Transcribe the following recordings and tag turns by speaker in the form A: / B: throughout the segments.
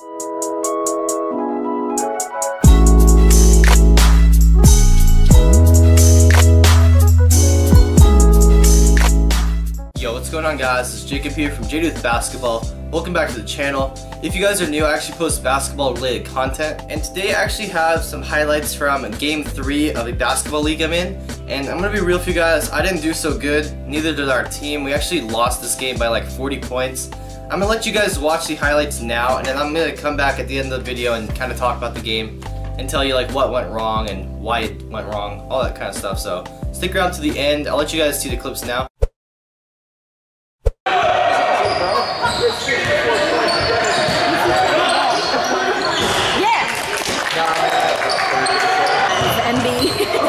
A: Yo, what's going on guys? It's Jacob here from JDuth Basketball. Welcome back to the channel. If you guys are new, I actually post basketball related content and today I actually have some highlights from game 3 of a basketball league I'm in and I'm gonna be real with you guys, I didn't do so good, neither did our team. We actually lost this game by like 40 points. I'm gonna let you guys watch the highlights now and then I'm gonna come back at the end of the video and kind of talk about the game and tell you like what went wrong and why it went wrong, all that kind of stuff. So stick around to the end. I'll let you guys see the clips now.
B: MB. MB.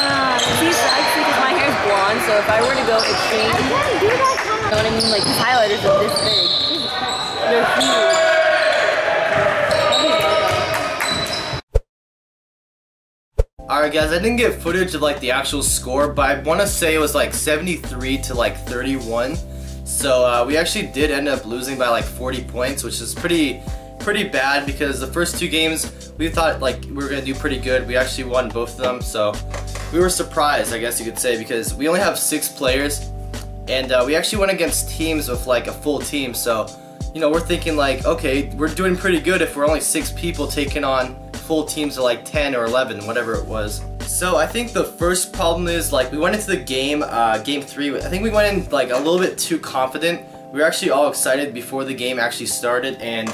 B: Uh, see, sucks because my hair's blonde, so if I were to go extreme, you know what I mean? Like, these highlighters are this big. They're huge.
A: Alright guys, I didn't get footage of like the actual score, but I want to say it was like 73 to like 31. So uh, we actually did end up losing by like 40 points, which is pretty pretty bad because the first two games we thought like we were gonna do pretty good. We actually won both of them, so we were surprised, I guess you could say, because we only have six players, and uh, we actually went against teams with like a full team. So you know we're thinking like, okay, we're doing pretty good if we're only six people taking on full teams of like 10 or 11, whatever it was. So I think the first problem is like we went into the game, uh, game three. I think we went in like a little bit too confident. We were actually all excited before the game actually started, and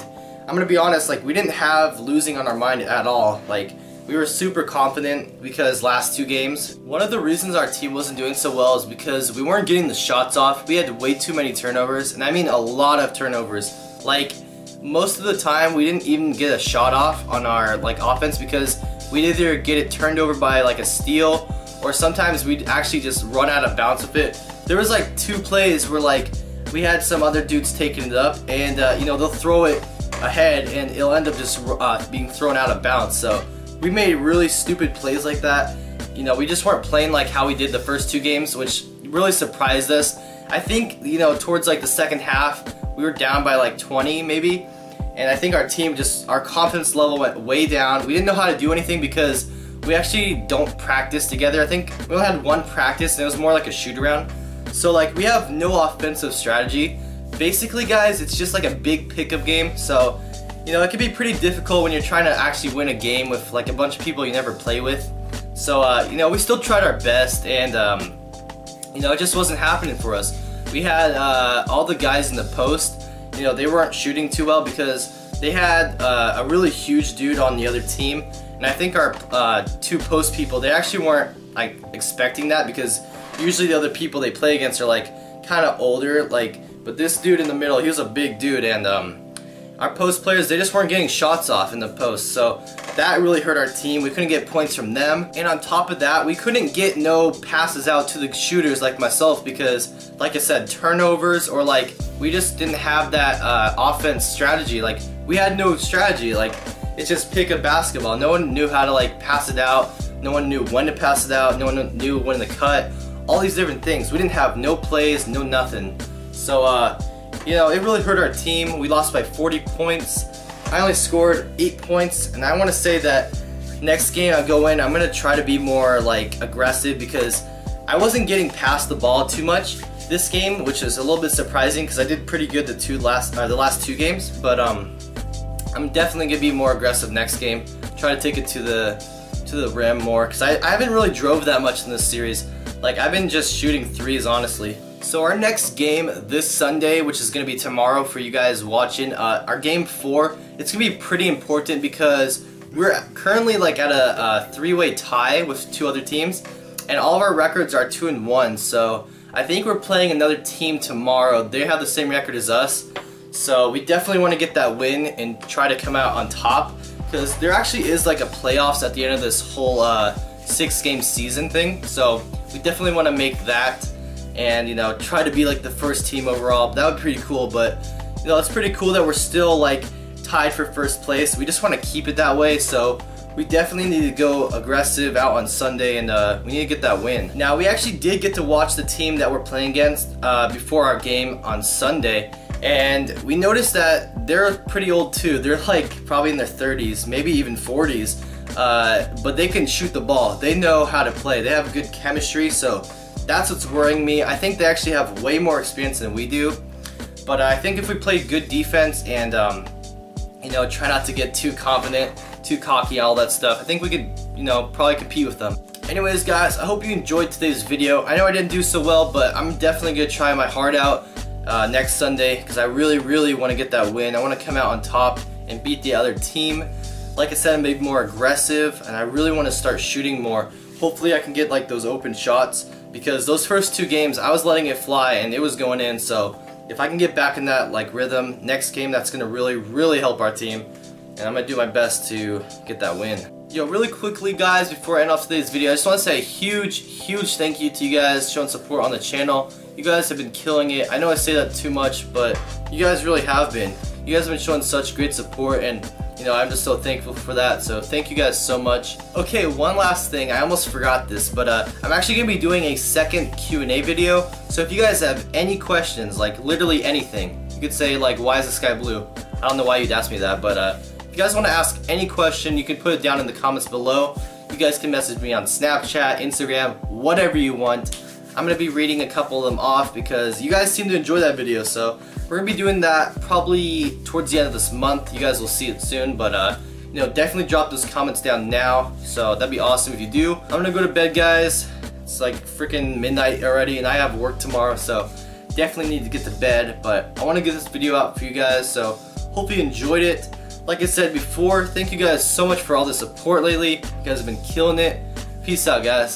A: I'm gonna be honest, like we didn't have losing on our mind at all. Like we were super confident because last two games. One of the reasons our team wasn't doing so well is because we weren't getting the shots off. We had way too many turnovers, and I mean a lot of turnovers. Like most of the time we didn't even get a shot off on our like offense because we'd either get it turned over by like a steal or sometimes we'd actually just run out of bounds with it. There was like two plays where like we had some other dudes taking it up and uh, you know they'll throw it ahead and it'll end up just uh, being thrown out of bounds. So we made really stupid plays like that. You know, we just weren't playing like how we did the first two games, which really surprised us. I think, you know, towards like the second half, we were down by like 20 maybe. And I think our team just, our confidence level went way down. We didn't know how to do anything because we actually don't practice together. I think we only had one practice and it was more like a shoot around. So like we have no offensive strategy. Basically guys, it's just like a big pickup game. So, you know, it can be pretty difficult when you're trying to actually win a game with like a bunch of people you never play with. So, uh, you know, we still tried our best and, um, you know, it just wasn't happening for us. We had uh, all the guys in the post, you know, they weren't shooting too well because they had uh, a really huge dude on the other team. And I think our uh, two post people, they actually weren't like expecting that because usually the other people they play against are like kind of older, like, but this dude in the middle, he was a big dude and um, our post players, they just weren't getting shots off in the post. So that really hurt our team. We couldn't get points from them. And on top of that, we couldn't get no passes out to the shooters like myself because, like I said, turnovers or like, we just didn't have that uh, offense strategy. Like, we had no strategy. Like, it's just pick a basketball. No one knew how to like pass it out. No one knew when to pass it out. No one knew when to cut. All these different things. We didn't have no plays, no nothing. So, uh, you know, it really hurt our team. We lost by 40 points. I only scored 8 points, and I want to say that next game I go in, I'm going to try to be more, like, aggressive because I wasn't getting past the ball too much this game, which is a little bit surprising because I did pretty good the two last, uh, the last two games, but, um, I'm definitely going to be more aggressive next game. Try to take it to the to the rim more because I, I haven't really drove that much in this series. Like, I've been just shooting threes, honestly. So our next game this Sunday, which is going to be tomorrow for you guys watching, uh, our game four, it's going to be pretty important because we're currently like at a, a three-way tie with two other teams, and all of our records are two and one. So I think we're playing another team tomorrow. They have the same record as us, so we definitely want to get that win and try to come out on top because there actually is like a playoffs at the end of this whole uh, six-game season thing. So we definitely want to make that and you know try to be like the first team overall. That would be pretty cool, but you know it's pretty cool that we're still like tied for first place. We just want to keep it that way, so we definitely need to go aggressive out on Sunday and uh, we need to get that win. Now we actually did get to watch the team that we're playing against uh, before our game on Sunday And we noticed that they're pretty old too. They're like probably in their 30s, maybe even 40s. Uh, but they can shoot the ball. They know how to play. They have good chemistry, so that's what's worrying me. I think they actually have way more experience than we do. But I think if we play good defense and, um, you know, try not to get too confident, too cocky, all that stuff, I think we could, you know, probably compete with them. Anyways, guys, I hope you enjoyed today's video. I know I didn't do so well, but I'm definitely going to try my heart out uh, next Sunday because I really, really want to get that win. I want to come out on top and beat the other team. Like I said, I'm maybe more aggressive, and I really want to start shooting more. Hopefully I can get like those open shots because those first two games, I was letting it fly and it was going in, so if I can get back in that like rhythm next game, that's gonna really, really help our team. And I'm gonna do my best to get that win. Yo, really quickly guys, before I end off today's video, I just want to say a huge, huge thank you to you guys showing support on the channel. You guys have been killing it. I know I say that too much, but you guys really have been. You guys have been showing such great support and you know, I'm just so thankful for that. So thank you guys so much. Okay, one last thing. I almost forgot this, but uh, I'm actually gonna be doing a second Q&A video. So if you guys have any questions, like literally anything, you could say like, why is the sky blue? I don't know why you'd ask me that, but uh, if you guys want to ask any question, you can put it down in the comments below. You guys can message me on Snapchat, Instagram, whatever you want. I'm gonna be reading a couple of them off because you guys seem to enjoy that video, so we're gonna be doing that probably towards the end of this month. You guys will see it soon, but uh, you know, definitely drop those comments down now. So that'd be awesome if you do. I'm gonna go to bed, guys. It's like freaking midnight already, and I have work tomorrow, so definitely need to get to bed. But I want to get this video out for you guys, so hope you enjoyed it. Like I said before, thank you guys so much for all the support lately. You guys have been killing it. Peace out, guys.